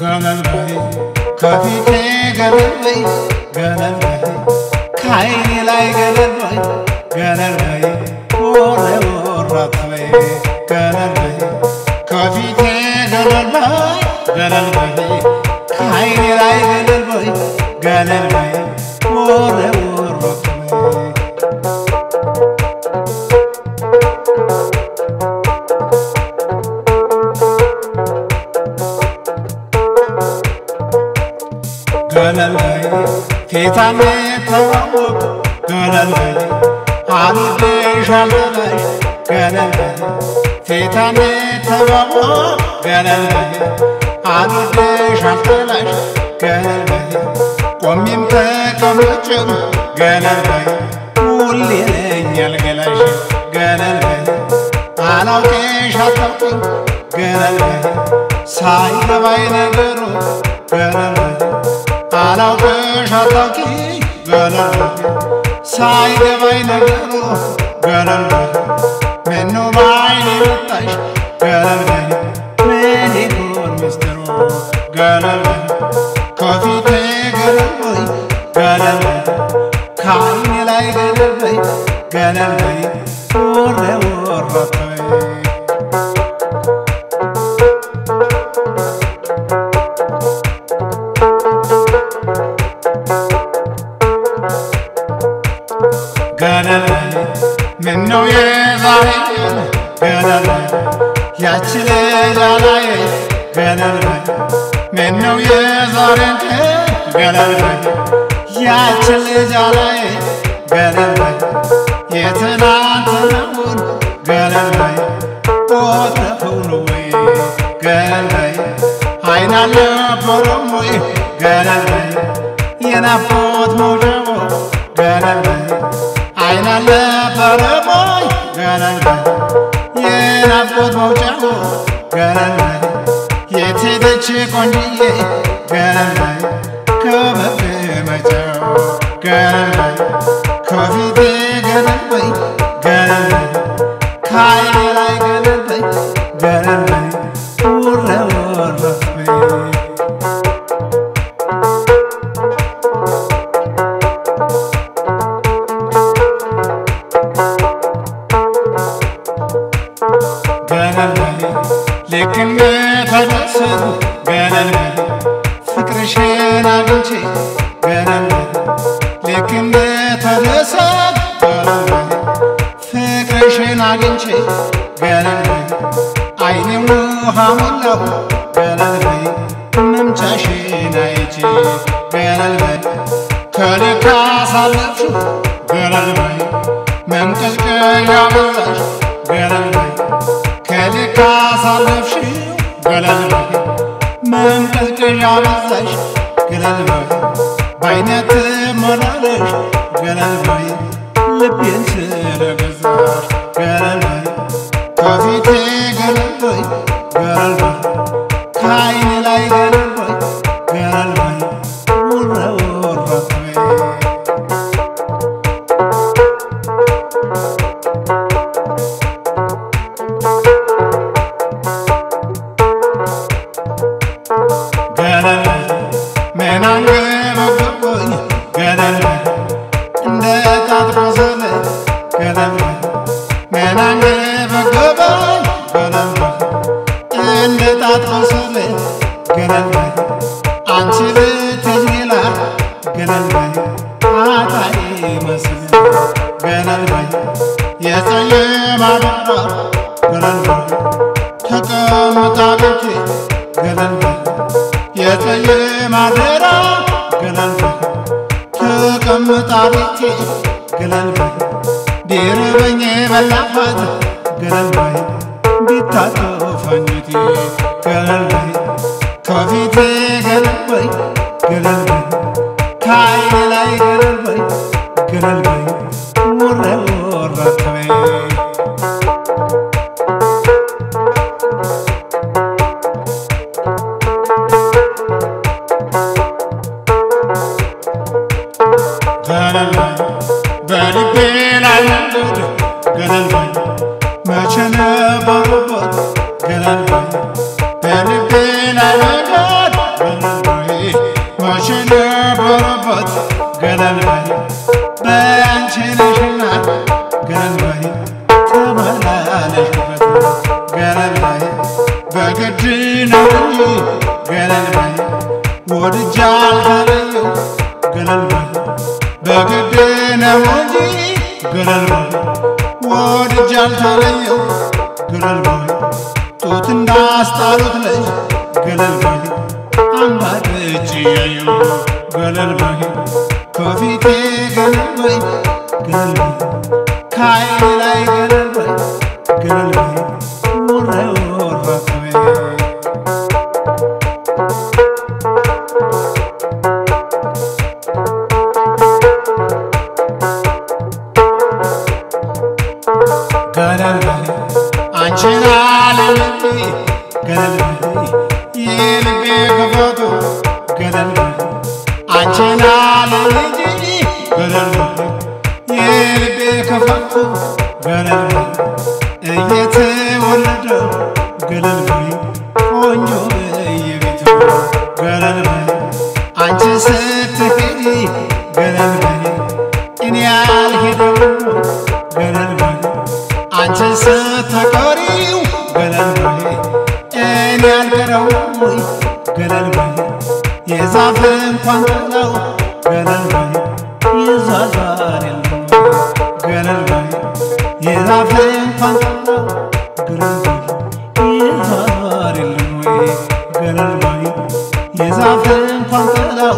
ገለል በይ ከፊቴ ገለል በይ ገለል በይ ከዓይኔ ላይ ገለል በይ ገለል በይ ወረ ወረ አትበይ ገለል በይ ከፊቴ ገለል ላይ ገለል በይ ገለል በይ ጌታን ተዋወቅ ገለል በይ ገለል በይ ገለል በይ አልቤሽ አልበላሽ ገለል በይ በይ ሁሌ ይለኛል ገላሽ ገለል በይ አላውቅሽ በይ ሳይገባኝ ነገሩ ገለል በይ አታውቂኝ ገለል ሳይገባኝ ነገሩ ገለል ምነው በዓይኔ መጣሽ? ገለል ምን ይሆን ምስጢሩ ገለል ከፊቴ ገለል በይ። ገለል ከዓይኔ ላይ ገለል በይ። ገለል በይ። ወረ ወረ በይ ምነው የዛሬን በይ ያቺ ልጅ ገለል በይ የትናንትናውን ገለል በይ ቆጥረኸው ነው ወይ ገለል በይ አይን አልነበረም ወይ ገለል በይ የናፍቆት መውጫው በይ አይን አልነበረም ወይ ገለል በይ የናፍቆት መውጫው ገለል በይ የት ሄደች ቆንጅዬ ገለል በይ ከመቀመጫው ገለል በይ ከፊቴ ገለል በይ ገለል በይ ከዓይኔ ላይ ገለል በይ ገለል በይ ውረ ወረ አግኝቼ ገለል በይ አይኔም ውሃ ሞላው ገለል በይ መምጫሽን አይቼ ገለል በይ ከልክ አሳለፍሽው ገለል በይ መንቀዥቀዣ በዛሽ ገለል በይ ከልክ አሳለፍሽው ገለል በዛሽ ገለል በአይነት መላለሽ ገለል ልቤን ገለል በይ አንቺ ብትሄጂ ሌላ ገለል በይ አጣዬ መስል ገለል በይ የጨለማ ዳራ ገለል በይ ተቀምጣ ቤቴ ገለል በይ የጨለማ ገለል በይ ተቀምጣ ቤቴ ገለል በይ ቢርበኝ በላፋት ገለል በይ ቢታጠፍ አንጀቴ ገለል በይ ከፊቴ ገለል በይ ገለል በይ ከዓይኔ ላይ ገለል በይ ገለል በይ ወረ ወረ አትበይ ገለል በይ በልቤ ላይ መንገድ ገለል በይ መቼ ነበሩበት ገለል ገለል በይ ወድጄ አልተለየው ገለል በይ ጡት እንዳስጣሉት ልጅ ገለል በይ አንጋጥጬ ያየው። ገለል በይ ከፊቴ ገለል በይ። ገለል በይ ከዓይኔ አንቺን ገለል በይ የልቤ ክፈቱ ገለል በይ እየተወለደው ገለል ቆንጆ በየቤቱ ገለል አንቺ ስትሄጂ ገለል እኔ አልሄደው ገለል አንቺ ስትቀሪው ገለል እኔ አልቀረው ገለል የዛፍ እንኳን ጥላው ገለል በይ ይዟዟር የለም ገለል በይ። የዛፍ እንኳን ጥላው ገለል በይ ይዟዟር የለም ገለል በይ። የዛፍ እንኳን ጥላው